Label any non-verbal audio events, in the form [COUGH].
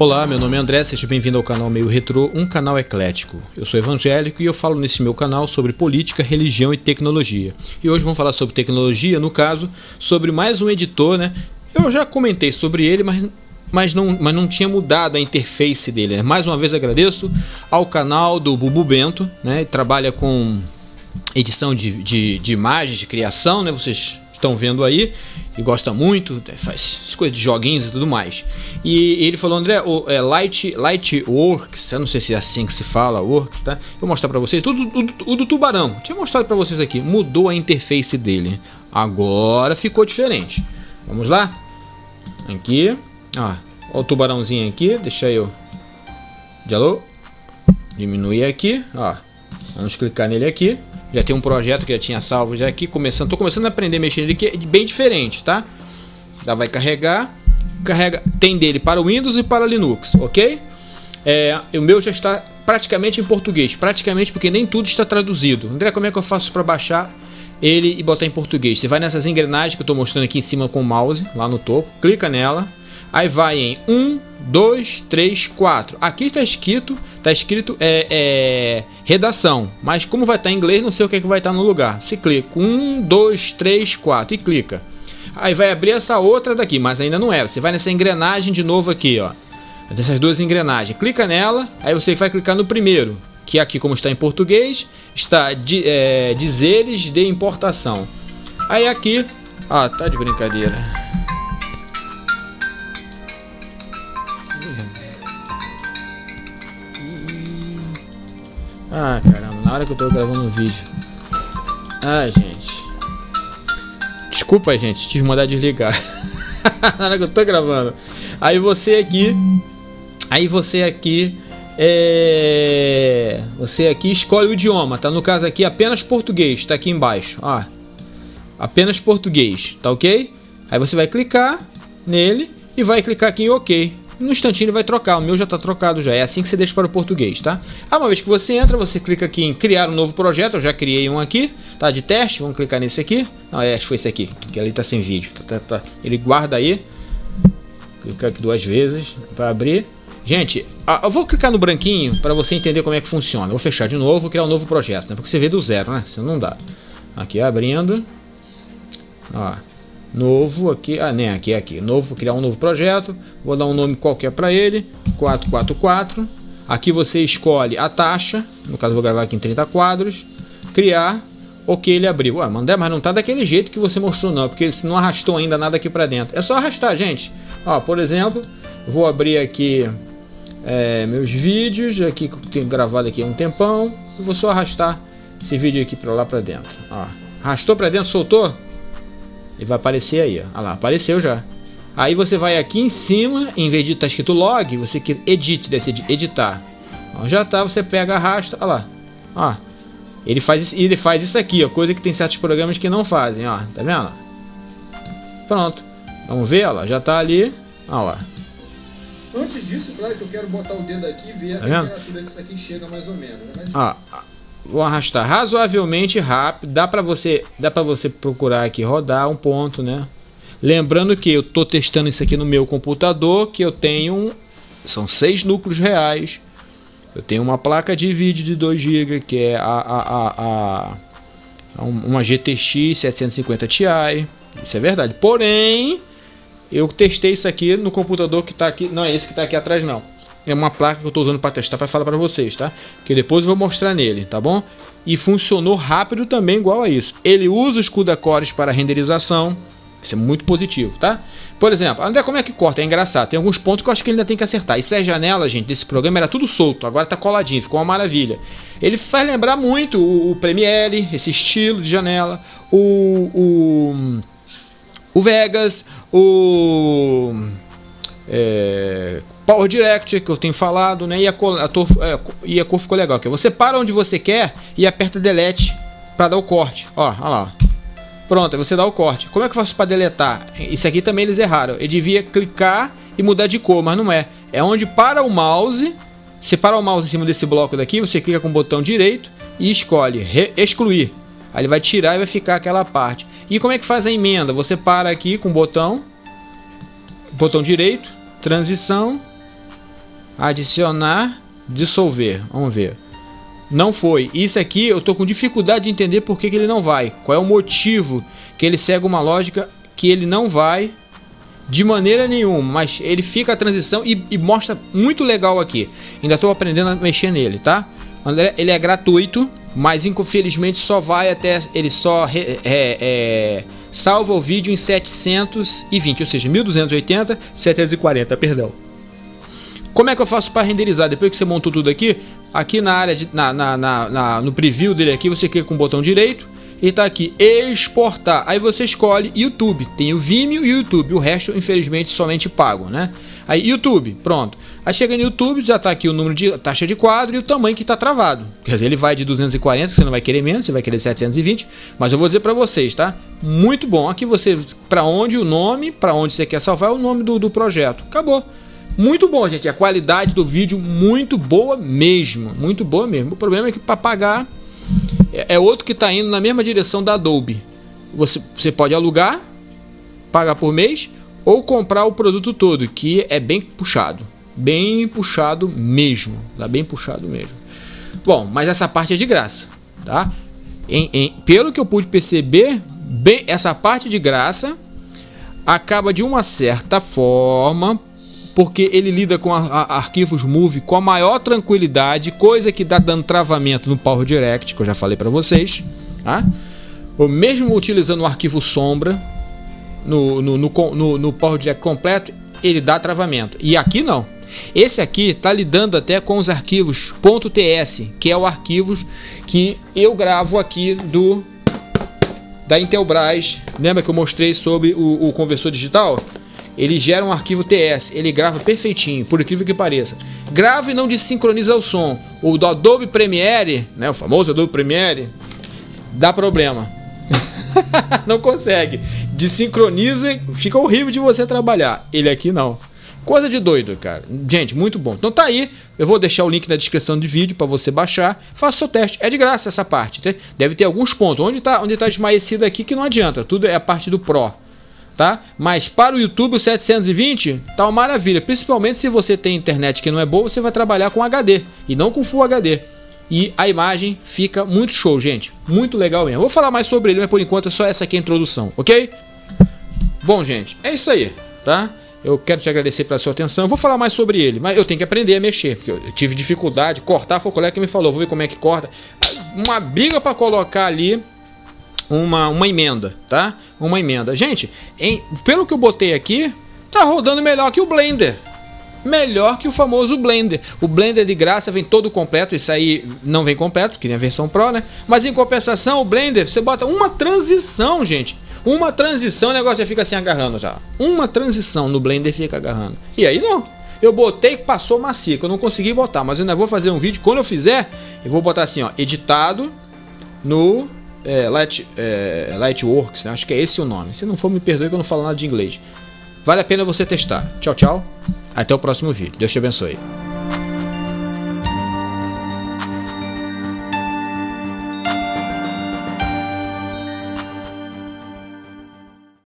Olá, meu nome é André, seja bem-vindo ao canal Meio Retrô, um canal eclético. Eu sou evangélico e eu falo nesse meu canal sobre política, religião e tecnologia. E hoje vamos falar sobre tecnologia, no caso, sobre mais um editor, né? Eu já comentei sobre ele, mas mas não, mas não tinha mudado a interface dele. Né? Mais uma vez agradeço ao canal do Bubu Bento, né? trabalha com edição de, de, de imagens, de criação, né? Vocês estão vendo aí, gosta muito, faz coisas de joguinhos e tudo mais. E ele falou, André, o é, Light, Lightworks, eu não sei se é assim que se fala, Works, tá? vou mostrar para vocês, tudo o, o, do tubarão, tinha mostrado para vocês aqui, mudou a interface dele. Agora ficou diferente. Vamos lá? Aqui, ó, ó o tubarãozinho aqui, deixa eu, alô, diminuir aqui, ó, vamos clicar nele aqui já tem um projeto que já tinha salvo já aqui, começando, tô começando a aprender a mexer nele que é bem diferente, tá? Já vai carregar, carrega, tem dele para o Windows e para Linux, ok? É, o meu já está praticamente em português, praticamente porque nem tudo está traduzido. André, como é que eu faço para baixar ele e botar em português? Você vai nessas engrenagens que eu estou mostrando aqui em cima com o mouse, lá no topo, clica nela, aí vai em 1, 2, 3, 4. Aqui está escrito, está escrito é, é, redação, mas como vai estar em inglês, não sei o que, é que vai estar no lugar. Você clica 1, 2, 3, 4 e clica. Aí vai abrir essa outra daqui, mas ainda não é. Você vai nessa engrenagem de novo aqui, ó. Dessas duas engrenagens. Clica nela, aí você vai clicar no primeiro, que aqui como está em português, está de, é, dizeres de importação. Aí aqui, ah, tá de brincadeira. Ah, caramba, na hora que eu tô gravando um vídeo. Ai, gente. Desculpa, gente, tive mandar desligar. [LAUGHS] na hora que eu tô gravando. Aí você aqui. Aí você aqui. É... Você aqui escolhe o idioma, tá? No caso aqui apenas português, tá aqui embaixo, ó. Apenas português, tá ok? Aí você vai clicar nele e vai clicar aqui em OK no instantinho ele vai trocar. O meu já está trocado já. É assim que você deixa para o português, tá? Ah, uma vez que você entra, você clica aqui em criar um novo projeto. Eu já criei um aqui, tá? De teste. Vamos clicar nesse aqui. Não, é, acho que foi esse aqui, que ali está sem vídeo. Tá, tá, tá. Ele guarda aí. Clicar aqui duas vezes para abrir. Gente, eu vou clicar no branquinho para você entender como é que funciona. Vou fechar de novo, vou criar um novo projeto, né? Porque você vê do zero, né? Você não dá. Aqui abrindo. Ó novo aqui, ah, nem aqui, aqui, novo, criar um novo projeto, vou dar um nome qualquer para ele, 444. Aqui você escolhe a taxa, no caso vou gravar aqui em 30 quadros, criar, ok, ele abriu. Ué, Mandé, mas não tá daquele jeito que você mostrou não, porque não arrastou ainda nada aqui para dentro. É só arrastar, gente. Ó, por exemplo, vou abrir aqui é, meus vídeos, aqui que eu tenho gravado aqui há um tempão, vou só arrastar esse vídeo aqui para lá para dentro. Ó, arrastou para dentro, soltou? Ele vai aparecer aí, ó. Olha lá, apareceu já. Aí você vai aqui em cima, em vez de estar tá escrito log, você quer edit, deve ser de editar. Ó, já tá, você pega, arrasta, olha lá. Ó, ele faz, ele faz isso aqui, ó, coisa que tem certos programas que não fazem, ó. Tá vendo? Pronto. Vamos ver, ó, já tá ali. Olha lá. Antes disso, claro que eu quero botar o dedo aqui e ver tá a temperatura que isso aqui chega mais ou menos. Né? Mas... Ah, vou arrastar razoavelmente rápido. Dá para você, dá para você procurar aqui rodar um ponto, né? Lembrando que eu estou testando isso aqui no meu computador, que eu tenho são seis núcleos reais. Eu tenho uma placa de vídeo de 2 GB, que é a, a, a, a, uma GTX 750 Ti. Isso é verdade. Porém, eu testei isso aqui no computador que está aqui. Não é esse que está aqui atrás, não é uma placa que eu estou usando para testar para falar para vocês, tá? Que depois eu vou mostrar nele, tá bom? E funcionou rápido também igual a isso. Ele usa os CUDA cores para renderização. Isso é muito positivo, tá? Por exemplo, André, como é que corta? É engraçado. Tem alguns pontos que eu acho que ele ainda tem que acertar. Isso é janela, gente, desse programa era tudo solto. Agora tá coladinho, ficou uma maravilha. Ele faz lembrar muito o, Premiere, esse estilo de janela, o, o, o Vegas, o é, Power Direct, que eu tenho falado, né? E a, cor, a, é, e a cor ficou legal. Que você para onde você quer e aperta Delete para dar o corte. Ó, lá. Pronto, você dá o corte. Como é que eu faço para deletar? Isso aqui também eles erraram. Eu devia clicar e mudar de cor, mas não é. É onde para o mouse. Você para o mouse em cima desse bloco daqui, você clica com o botão direito e escolhe excluir. Aí ele vai tirar e vai ficar aquela parte. E como é que faz a emenda? Você para aqui com o botão, botão direito, transição, Adicionar, dissolver. Vamos ver. Não foi. Isso aqui eu tô com dificuldade de entender por que, que ele não vai. Qual é o motivo que ele segue uma lógica que ele não vai de maneira nenhuma, mas ele fica a transição e, e mostra muito legal aqui. Ainda estou aprendendo a mexer nele, tá? Ele é gratuito, mas infelizmente só vai até. Ele só é, é, salva o vídeo em 720, ou seja, 1280, 740, perdão. Como é que eu faço para renderizar? Depois que você montou tudo aqui, aqui na área de, na, na, na, no preview dele aqui, você clica com o botão direito e tá aqui exportar. Aí você escolhe YouTube. Tem o Vimeo e o YouTube. O resto, infelizmente, somente pago, né? Aí YouTube, pronto. Aí chega no YouTube, já tá aqui o número de taxa de quadro e o tamanho que tá travado. Quer dizer, ele vai de 240, você não vai querer menos, você vai querer 720, mas eu vou dizer para vocês, tá? Muito bom. Aqui você para onde o nome, para onde você quer salvar é o nome do, do projeto. Acabou. Muito bom, gente. A qualidade do vídeo muito boa mesmo, muito boa mesmo. O problema é que para pagar é, é outro que está indo na mesma direção da Adobe. Você, você pode alugar, pagar por mês ou comprar o produto todo, que é bem puxado. Bem puxado mesmo. Tá bem puxado mesmo. Bom, mas essa parte é de graça, tá? Em, em, pelo que eu pude perceber, bem, essa parte de graça acaba de uma certa forma porque ele lida com a, a, arquivos Move com a maior tranquilidade, coisa que dá dando travamento no Power Direct, que eu já falei para vocês. Tá? Ou mesmo utilizando o arquivo sombra no, no, no, no, Power Direct completo, ele dá travamento. E aqui não. Esse aqui está lidando até com os arquivos .ts, que é o arquivo que eu gravo aqui do da Intelbras. Lembra que eu mostrei sobre o, o conversor digital? Ele gera um arquivo TS, ele grava perfeitinho, por incrível que pareça. Grava e não desincroniza o som. O do Adobe Premiere, né, o famoso Adobe Premiere, dá problema. [LAUGHS] não consegue. Desincroniza, fica horrível de você trabalhar. Ele aqui não. Coisa de doido, cara. Gente, muito bom. Então tá aí. Eu vou deixar o link na descrição do vídeo para você baixar. Faça seu teste. É de graça essa parte. Deve ter alguns pontos. Onde tá, onde tá esmaecido aqui que não adianta. Tudo é a parte do Pro tá? Mas para o YouTube o 720 tá uma maravilha, principalmente se você tem internet que não é boa, você vai trabalhar com HD e não com Full HD. E a imagem fica muito show, gente. Muito legal mesmo. Vou falar mais sobre ele, mas por enquanto é só essa aqui a introdução, ok? Bom, gente, é isso aí, tá? Eu quero te agradecer pela sua atenção. Eu vou falar mais sobre ele, mas eu tenho que aprender a mexer, porque eu tive dificuldade. Cortar foi o colega que me falou. Vou ver como é que corta. Uma briga para colocar ali uma, uma emenda, tá? Uma emenda. Gente, em, pelo que eu botei aqui, tá rodando melhor que o Blender. Melhor que o famoso Blender. O Blender de graça vem todo completo. Isso aí não vem completo, que nem a versão Pro, né? Mas em compensação, o Blender, você bota uma transição, gente. Uma transição, o negócio já fica assim agarrando já. Uma transição no Blender fica agarrando. E aí não. Eu botei passou macio, que eu não consegui botar. Mas eu ainda vou fazer um vídeo. Quando eu fizer, eu vou botar assim, ó. Editado no é, Light, é, Lightworks, né? acho que é esse o nome. Se não for, me perdoe que eu não falo nada de inglês. Vale a pena você testar. Tchau, tchau. Até o próximo vídeo. Deus te abençoe.